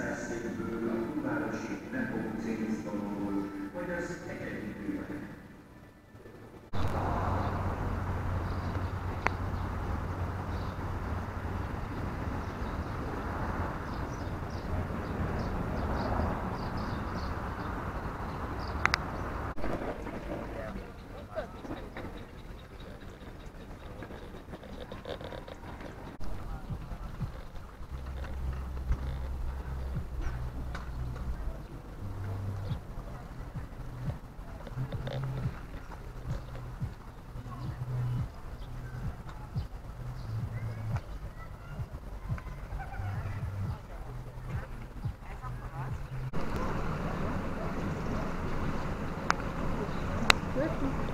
Fantastic You.